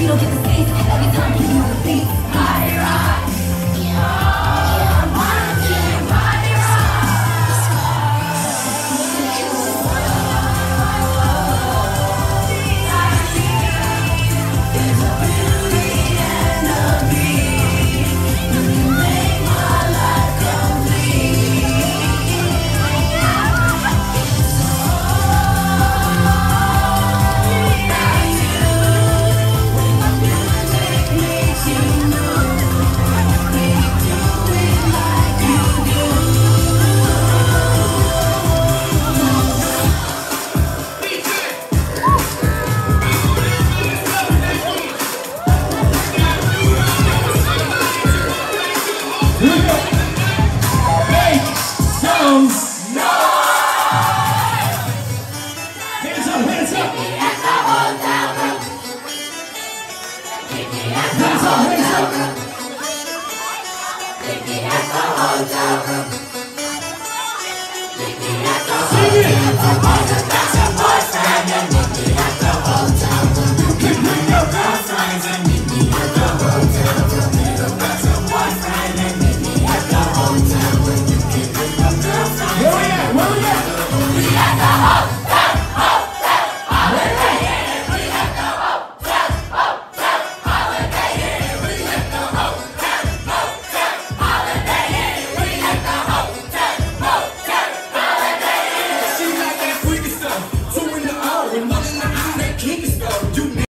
You don't get the space every time you beat my rock. Yeah. Jones. No! Hands up, hands up. Hands up, hands up. Sing it!